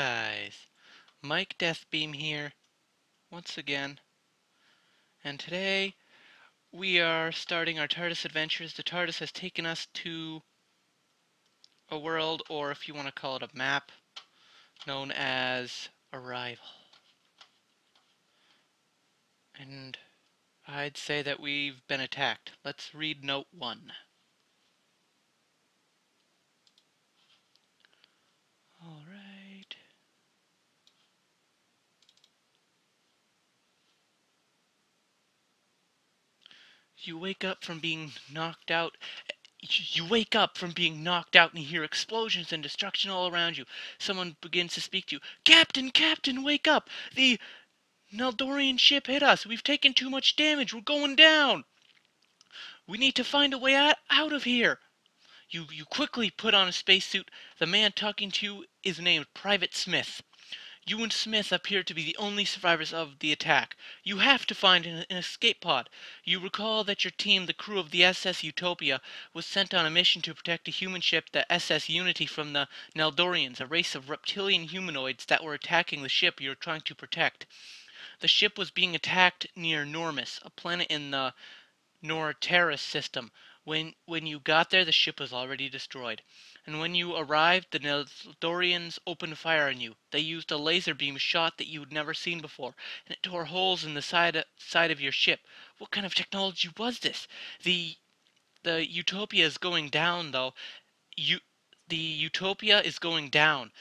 guys, Mike Deathbeam here, once again, and today we are starting our TARDIS adventures. The TARDIS has taken us to a world, or if you want to call it a map, known as Arrival. And I'd say that we've been attacked. Let's read note one. All right. You wake up from being knocked out. You wake up from being knocked out and you hear explosions and destruction all around you. Someone begins to speak to you. Captain, Captain, wake up! The Neldorian ship hit us. We've taken too much damage. We're going down. We need to find a way out, out of here. You, you quickly put on a spacesuit. The man talking to you is named Private Smith. You and Smith appear to be the only survivors of the attack. You have to find an, an, escape pod. You recall that your team, the crew of the SS Utopia, was sent on a mission to protect a human ship, the SS Unity, from the Neldorians, a race of reptilian humanoids that were attacking the ship you're trying to protect. The ship was being attacked near Normus, a planet in the Norterra system. When, when you got there, the ship was already destroyed. And when you arrived, the Neldorians opened fire on you. They used a laser beam shot that you had never seen before, and it tore holes in the side, side of your ship. What kind of technology was this? The, the Utopia is going down, though. You, the Utopia is going down.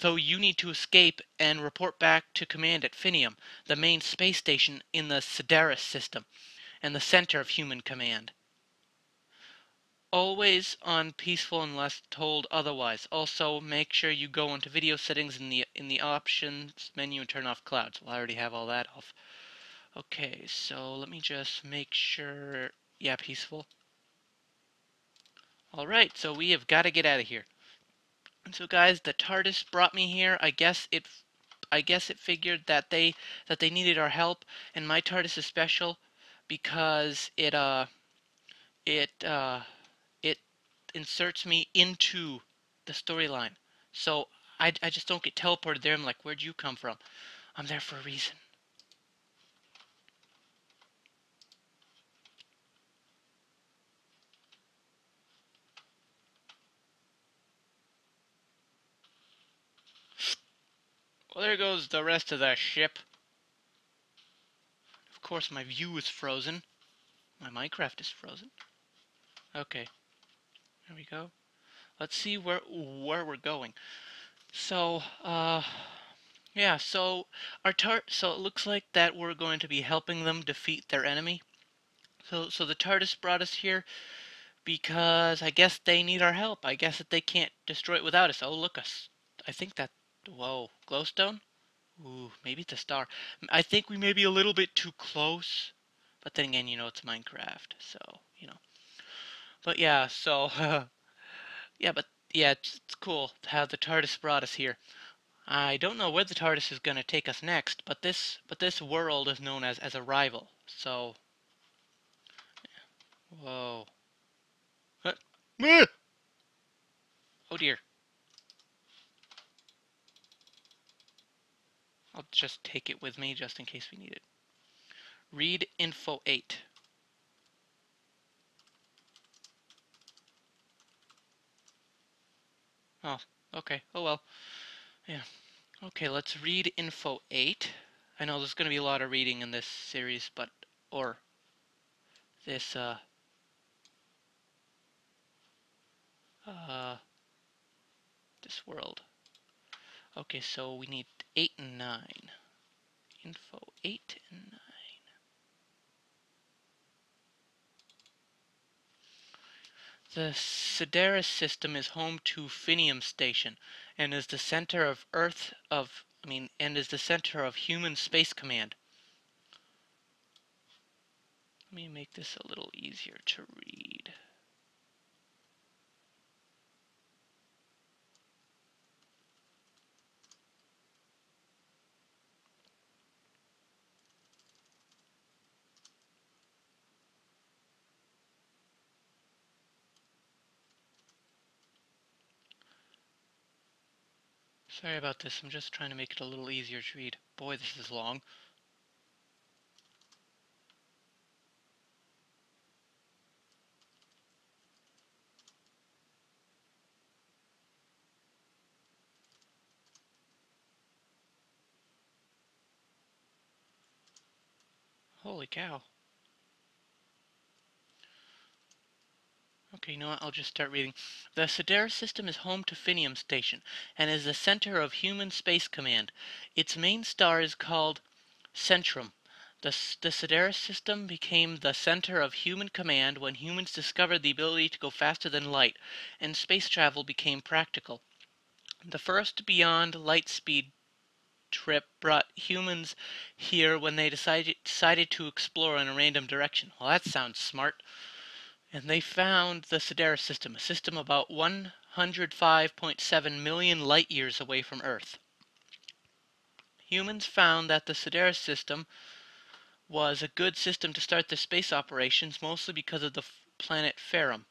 So you need to escape and report back to command at Finium, the main space station in the Sideris system, and the center of human command always on peaceful unless told otherwise. Also, make sure you go into video settings in the in the options menu and turn off clouds. Well, I already have all that off. Okay, so let me just make sure. Yeah, peaceful. All right, so we have got to get out of here. And so, guys, the TARDIS brought me here. I guess it, I guess it figured that they that they needed our help, and my TARDIS is special because it uh, it uh inserts me into the storyline. So I, I just don't get teleported there. I'm like, where'd you come from? I'm there for a reason. Well, there goes the rest of the ship. Of course, my view is frozen. My Minecraft is frozen. Okay. There we go. Let's see where where we're going. So, uh, yeah. So our tart. So it looks like that we're going to be helping them defeat their enemy. So, so the TARDIS brought us here because I guess they need our help. I guess that they can't destroy it without us. Oh, look us. I think that. Whoa, glowstone. Ooh, maybe it's a star. I think we may be a little bit too close. But then again, you know, it's Minecraft, so you know. But yeah, so yeah, but yeah, it's, it's cool how the TARDIS brought us here. I don't know where the TARDIS is going to take us next, but this but this world is known as as Arrival. So, whoa. Huh. Oh dear. I'll just take it with me just in case we need it. Read info 8. Oh, okay. Oh well. Yeah. Okay, let's read info 8. I know there's going to be a lot of reading in this series, but, or this, uh, uh, this world. Okay, so we need 8 and 9. Info 8 and 9. The Sideris system is home to Finium Station and is the center of Earth of I mean and is the center of human space command. Let me make this a little easier to read. Sorry about this, I'm just trying to make it a little easier to read. Boy, this is long. Holy cow. Okay, you know what? I'll just start reading. The Sedaris system is home to Finium Station and is the center of Human Space Command. Its main star is called Centrum. The, the system became the center of human command when humans discovered the ability to go faster than light, and space travel became practical. The first beyond light speed trip brought humans here when they decided decided to explore in a random direction. Well, that sounds smart. And they found the Sedaris system, a system about 105.7 million light years away from Earth. Humans found that the Sedaris system was a good system to start their space operations, mostly because of the planet Ferrum.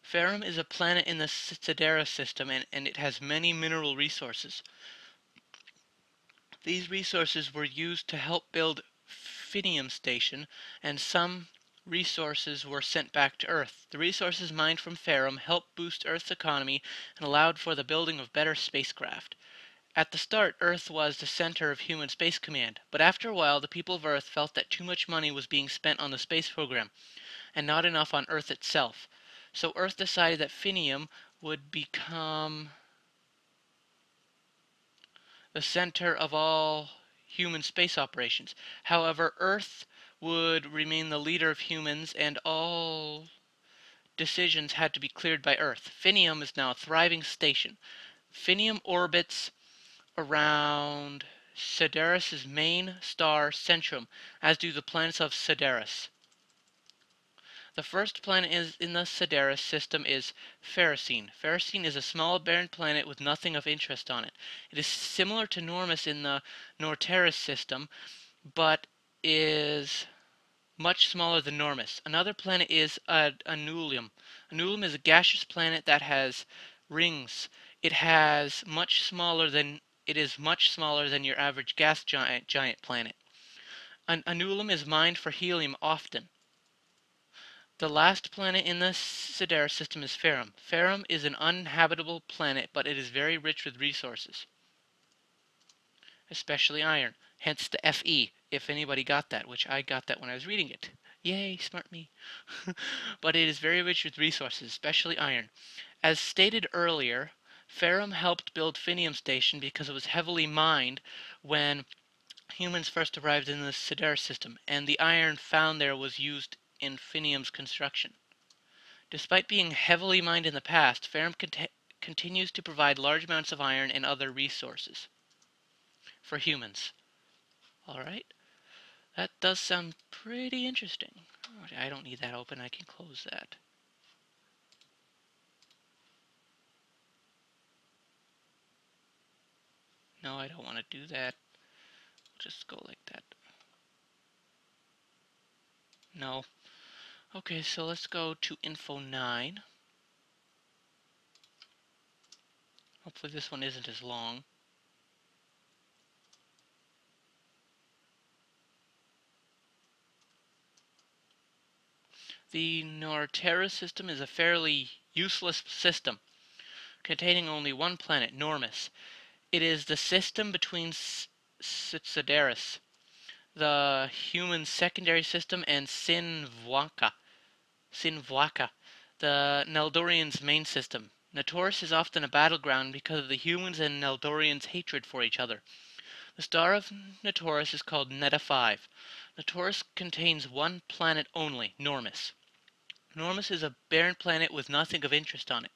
Ferrum is a planet in the Sedaris system, and, and it has many mineral resources. These resources were used to help build Phinium Station, and some resources were sent back to Earth. The resources mined from Ferrum helped boost Earth's economy and allowed for the building of better spacecraft. At the start, Earth was the center of human space command, but after a while the people of Earth felt that too much money was being spent on the space program, and not enough on Earth itself. So Earth decided that Phinium would become the center of all human space operations. However, Earth would remain the leader of humans and all decisions had to be cleared by Earth. Finium is now a thriving station. Finium orbits around Sedaris' main star Centrum, as do the planets of Sedaris. The first planet in the Sedaris system is Ferrocene. Ferrocene is a small barren planet with nothing of interest on it. It is similar to Normus in the Norterris system, but is much smaller than Normus. Another planet is uh, Anulium. Anulium is a gaseous planet that has rings. It has much smaller than it is much smaller than your average gas giant giant planet. An Anulium is mined for helium often. The last planet in the Sedaris system is Ferrum. Ferrum is an uninhabitable planet, but it is very rich with resources, especially iron. Hence the Fe, if anybody got that, which I got that when I was reading it. Yay, smart me. but it is very rich with resources, especially iron. As stated earlier, Ferrum helped build Phinium Station because it was heavily mined when humans first arrived in the Sedaris system, and the iron found there was used in Phinium's construction. Despite being heavily mined in the past, Ferrum cont continues to provide large amounts of iron and other resources for humans. Alright, that does sound pretty interesting. I don't need that open, I can close that. No, I don't want to do that. Just go like that. No. Okay, so let's go to info 9. Hopefully this one isn't as long. The Norterra system is a fairly useless system, containing only one planet, Normus. It is the system between Sedaris, the human secondary system, and Sinvuaka. Sinvuaka, the Neldorians' main system. Natoris is often a battleground because of the humans and Neldorians' hatred for each other. The star of Natoris is called Netta 5. Natoris contains one planet only, Normus. Normus is a barren planet with nothing of interest on it.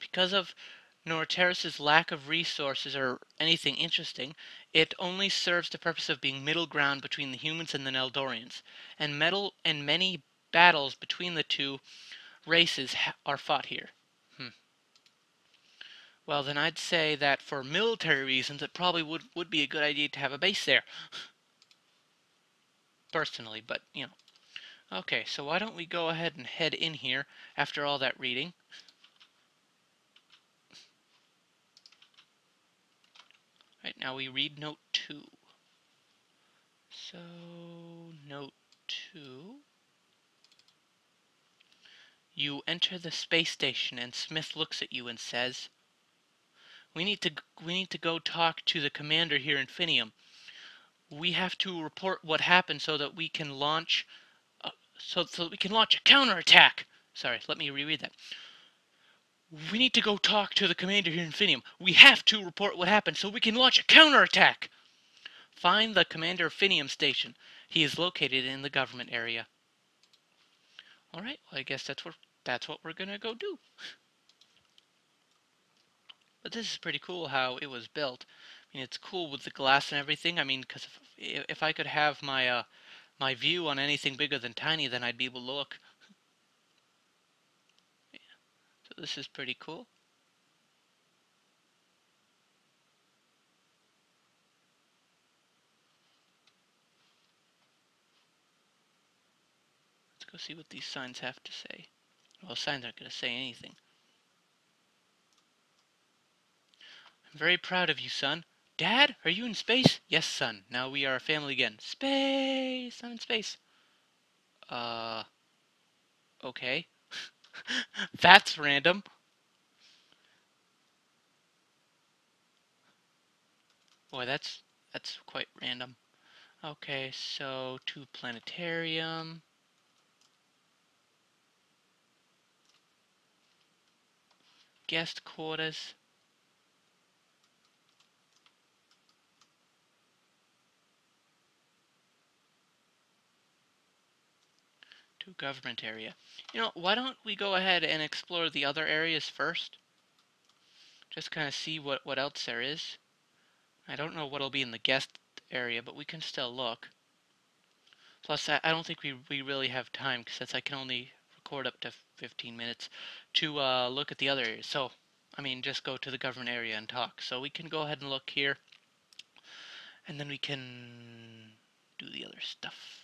Because of Norterris' lack of resources or anything interesting, it only serves the purpose of being middle ground between the humans and the Neldorians, and metal and many battles between the two races are fought here. Hmm. Well, then I'd say that for military reasons, it probably would, would be a good idea to have a base there. Personally, but, you know. Okay, so why don't we go ahead and head in here after all that reading. Right now we read note 2. So, note 2. You enter the space station and Smith looks at you and says, "We need to we need to go talk to the commander here in Finium. We have to report what happened so that we can launch so so that we can launch a counterattack." Sorry, let me reread that. We need to go talk to the commander here in Finium. We have to report what happened so we can launch a counterattack. Find the commander of Finium Station. He is located in the government area. All right, well, I guess that's what that's what we're gonna go do. But this is pretty cool how it was built. I mean, it's cool with the glass and everything. I mean, because if, if I could have my uh, my view on anything bigger than tiny, then I'd be able to look. yeah. So this is pretty cool. Let's go see what these signs have to say. Well, signs aren't going to say anything. I'm very proud of you, son. Dad, are you in space? Yes, son. Now we are a family again. Space! I'm in space. Uh. Okay. That's random. Boy, that's that's quite random. Okay, so to planetarium. guest quarters. Government area. You know, why don't we go ahead and explore the other areas first? Just kind of see what, what else there is. I don't know what'll be in the guest area, but we can still look. Plus, I, I don't think we, we really have time, since I can only record up to 15 minutes to uh, look at the other areas. So, I mean, just go to the government area and talk. So we can go ahead and look here, and then we can do the other stuff.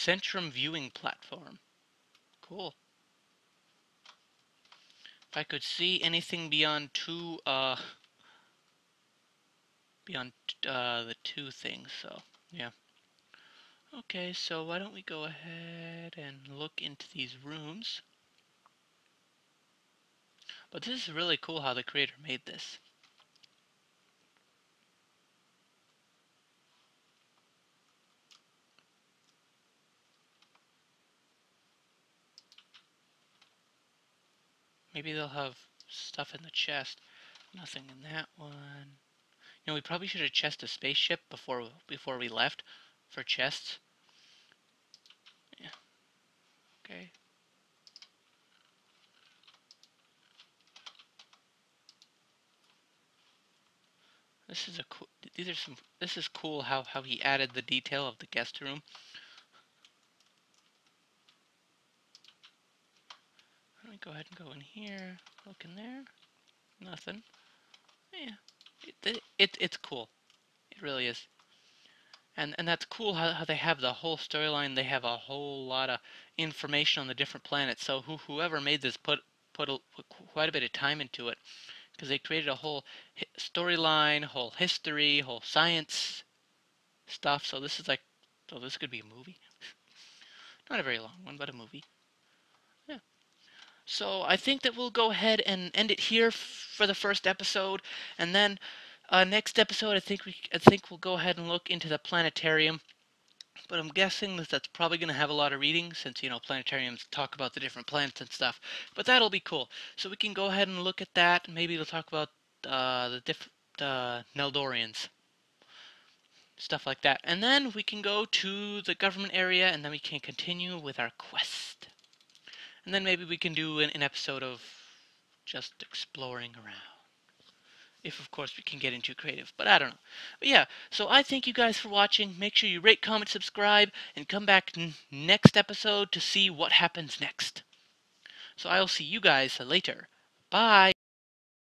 Centrum viewing platform. Cool. If I could see anything beyond two, uh, beyond uh, the two things, so, yeah. Okay, so why don't we go ahead and look into these rooms. But this is really cool how the creator made this. Maybe they'll have stuff in the chest. Nothing in that one. You know, we probably should have chested a spaceship before before we left for chests. Yeah. Okay. This is a cool. These are some. This is cool how how he added the detail of the guest room. Let me go ahead and go in here, look in there, nothing. Yeah, it, it, it's cool. It really is. And, and that's cool how, how they have the whole storyline. They have a whole lot of information on the different planets. So who, whoever made this put, put, a, put quite a bit of time into it. Because they created a whole storyline, whole history, whole science stuff. So this is like, so this could be a movie. Not a very long one, but a movie. So I think that we'll go ahead and end it here for the first episode, and then uh, next episode I think we I think we'll go ahead and look into the planetarium. But I'm guessing that that's probably going to have a lot of reading since, you know, planetariums talk about the different planets and stuff. But that'll be cool. So we can go ahead and look at that. Maybe we'll talk about uh, the different uh, Neldorians. Stuff like that. And then we can go to the government area and then we can continue with our quest. And then maybe we can do an, an episode of just exploring around. If, of course, we can get into creative. But I don't know. But yeah, so I thank you guys for watching. Make sure you rate, comment, subscribe, and come back next episode to see what happens next. So I'll see you guys later. Bye.